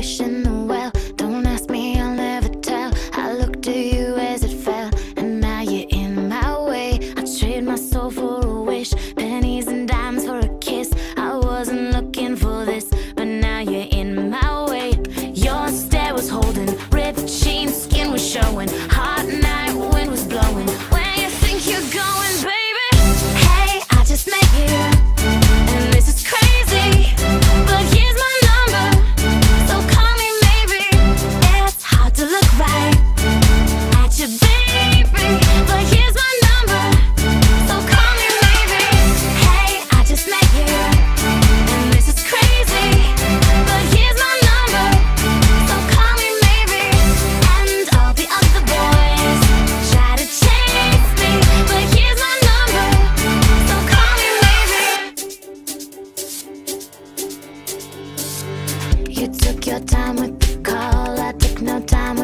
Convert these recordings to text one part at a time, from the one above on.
wishing well. Don't ask me, I'll never tell. I looked to you as it fell, and now you're in my way. I trade my soul for a wish. your time with the call. I take no time.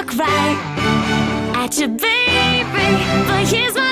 look right at your baby, but here's my